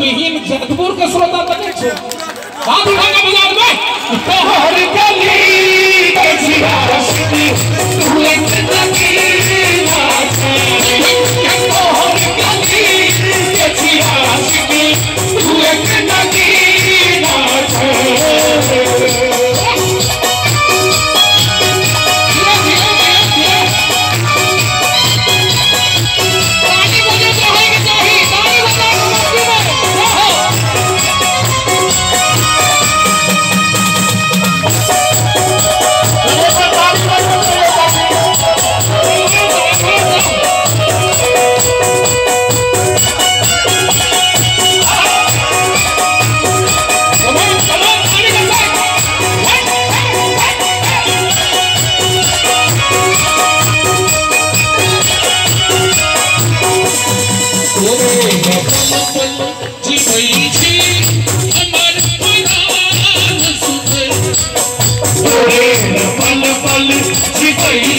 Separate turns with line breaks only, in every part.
विहीन जेतपुर के श्रोता तक
बात पल पल सिपही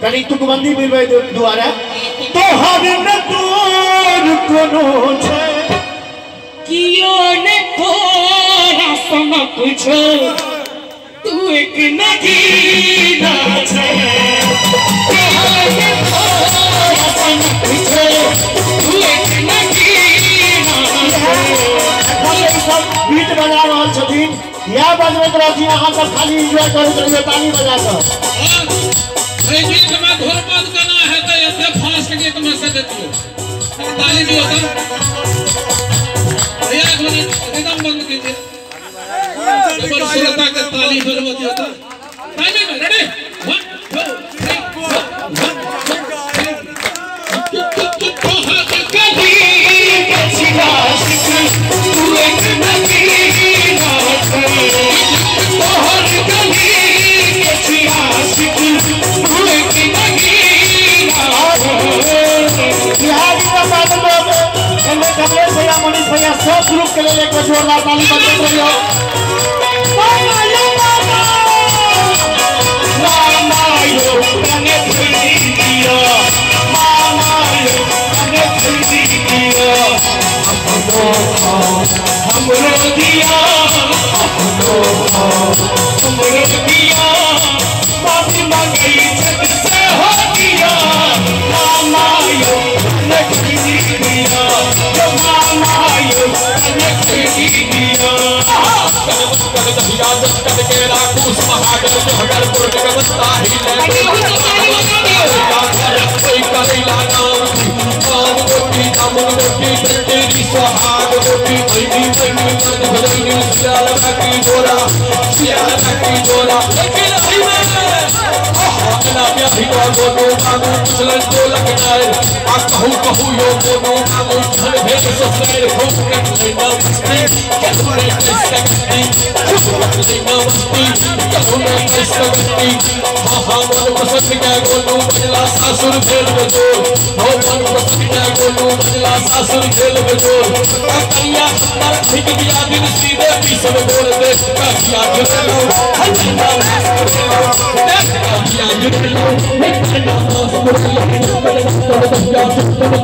कनी
तुकबंदी मिलबै दुआरे
तोहर में ज़ोर कोनो छे
कियो ने थोड़ा समक छो तू कियो ने थोड़ा समक छो तू एक नगीना छे
हम बीट बजा छथिन या बजबैत रहथिन अहाँ सब खाली एंजॉय करैत रहिए ताली बजा कऽ
अंग्रेज़ी के में धोर बात करना है तो ऐसे फास्ट के तुम ऐसे देखो ताली भी होता भैया एक मिनट एकदम बंद कीजिए। जबर सुरता के ताली फिर होती होता ताली में रेडी
1 2 3 4 एमे कमलेश भैया मनीष भैया सब ग्रुप के बार जोरदार ताली हमरो दिया
हमरो हमरो दिया माफ़ी मांगी कवित बियाज कवि के राखूस महागल जो हगलपुर निगमस्ता ही ले कोई कविला नाम आम गोटी दामुन गोटी दंडी की सुहाग गोटी भैनी भैनी मन भजनी सियाल बाकी जोरा सियाल बाकी जोरा कहू कहू यो बोलो मांगो धन भेद ससुर हो के लेना मस्ती कहू रे कैसे गस्ती कहू लेना मस्ती कहू रे कैसे गस्ती हाँ हाँ मन पसंद के गोलू बजला सासुर भेल बजोर हो मन पसंद के गोलू बजला सासुर भेल बजोर कहिया मर ठीक दिया दिन सीधे पीछे बोल दे कहिया गिरलो कहिया गिरलो मैं करना मस्त